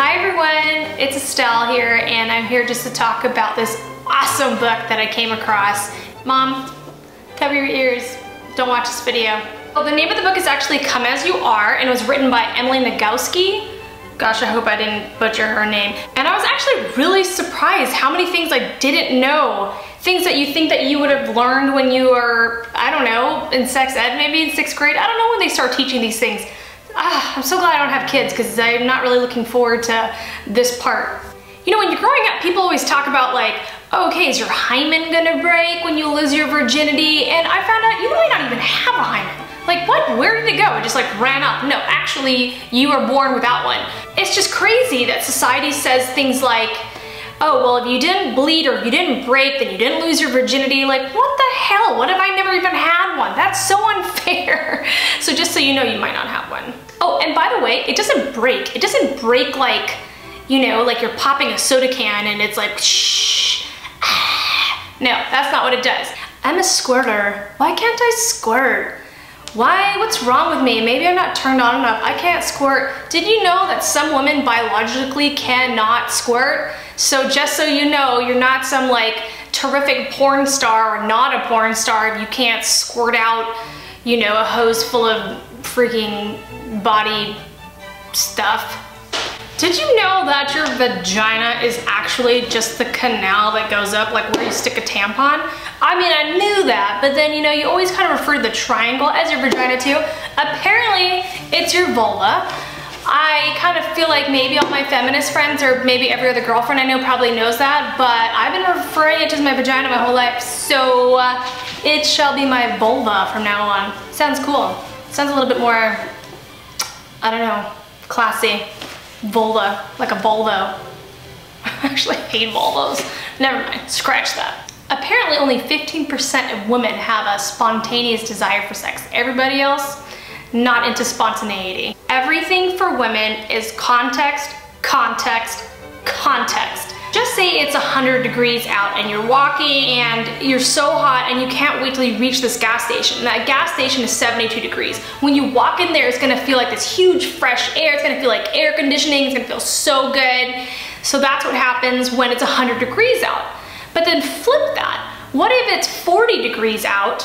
Hi everyone, it's Estelle here and I'm here just to talk about this awesome book that I came across. Mom, cover your ears, don't watch this video. Well, the name of the book is actually Come As You Are and it was written by Emily Nagoski. Gosh, I hope I didn't butcher her name. And I was actually really surprised how many things I didn't know. Things that you think that you would have learned when you were, I don't know, in sex ed, maybe in sixth grade. I don't know when they start teaching these things. Ah, I'm so glad I don't have kids because I'm not really looking forward to this part. You know, when you're growing up, people always talk about like, okay, is your hymen gonna break when you lose your virginity? And I found out you might not even have a hymen. Like what, where did it go? It just like ran up. No, actually, you were born without one. It's just crazy that society says things like, oh, well, if you didn't bleed or if you didn't break, then you didn't lose your virginity. Like, what the hell? What if I never even had one? That's so unfair. so just so you know, you might not have one. Oh, and by the way, it doesn't break. It doesn't break like, you know, like you're popping a soda can and it's like, shh. No, that's not what it does. I'm a squirter. Why can't I squirt? Why? What's wrong with me? Maybe I'm not turned on enough. I can't squirt. Did you know that some women biologically cannot squirt? So just so you know, you're not some like terrific porn star or not a porn star if you can't squirt out, you know, a hose full of freaking body stuff. Did you know that your vagina is actually just the canal that goes up like where you stick a tampon? I mean, I knew that, but then, you know, you always kind of refer to the triangle as your vagina too. Apparently, it's your vulva. I kind of feel like maybe all my feminist friends or maybe every other girlfriend I know probably knows that, but I've been referring it to my vagina my whole life, so uh, it shall be my vulva from now on. Sounds cool. Sounds a little bit more, I don't know, classy. Vulva, like a Volvo. I actually hate Volvos. Never mind, scratch that. Apparently only 15% of women have a spontaneous desire for sex. Everybody else, not into spontaneity. Everything for women is context, context, context. Just say it's 100 degrees out and you're walking and you're so hot and you can't wait till you reach this gas station. That gas station is 72 degrees. When you walk in there, it's gonna feel like this huge fresh air. It's gonna feel like air conditioning. It's gonna feel so good. So that's what happens when it's 100 degrees out. But then flip that. What if it's 40 degrees out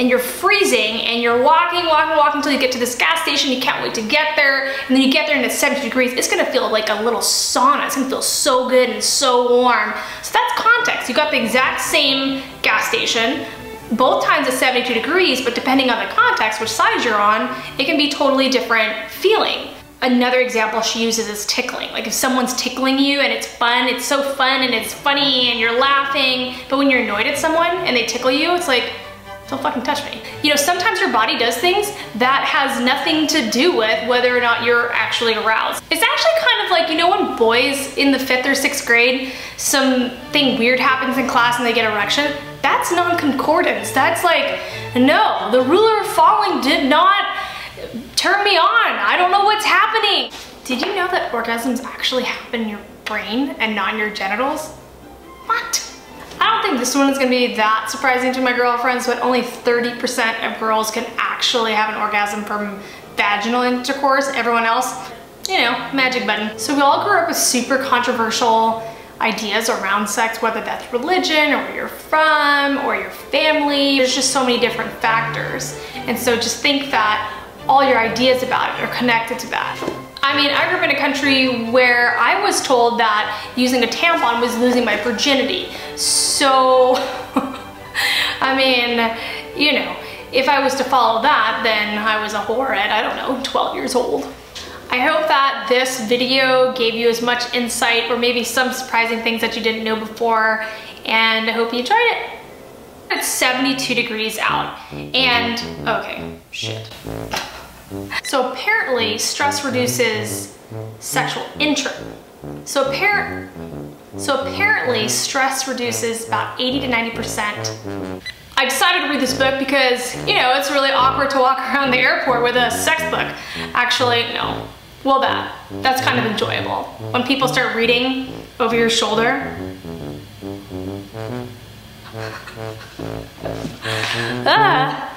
and you're freezing and you're walking, walking, walking until you get to this gas station, you can't wait to get there, and then you get there and it's 70 degrees, it's gonna feel like a little sauna. It's gonna feel so good and so warm. So that's context. You got the exact same gas station, both times at 72 degrees, but depending on the context, which side you're on, it can be totally different feeling. Another example she uses is tickling. Like if someone's tickling you and it's fun, it's so fun and it's funny and you're laughing, but when you're annoyed at someone and they tickle you, it's like, don't fucking touch me. You know, sometimes your body does things that has nothing to do with whether or not you're actually aroused. It's actually kind of like, you know when boys in the fifth or sixth grade, something weird happens in class and they get erection? That's non-concordance. That's like, no, the ruler of falling did not turn me on. I don't know what's happening. Did you know that orgasms actually happen in your brain and not in your genitals? Think this one is gonna be that surprising to my girlfriends, but only 30% of girls can actually have an orgasm from vaginal intercourse. Everyone else, you know, magic button. So we all grew up with super controversial ideas around sex, whether that's religion or where you're from or your family. There's just so many different factors. And so just think that all your ideas about it are connected to that. I mean, I grew up in a country where I was told that using a tampon was losing my virginity. So, I mean, you know, if I was to follow that, then I was a whore at, I don't know, 12 years old. I hope that this video gave you as much insight or maybe some surprising things that you didn't know before, and I hope you enjoyed it. It's 72 degrees out, and, okay, shit. So apparently stress reduces sexual interest. So, appar so apparently stress reduces about 80 to 90%. I decided to read this book because, you know, it's really awkward to walk around the airport with a sex book. Actually, no. Well, that. That's kind of enjoyable. When people start reading over your shoulder. ah!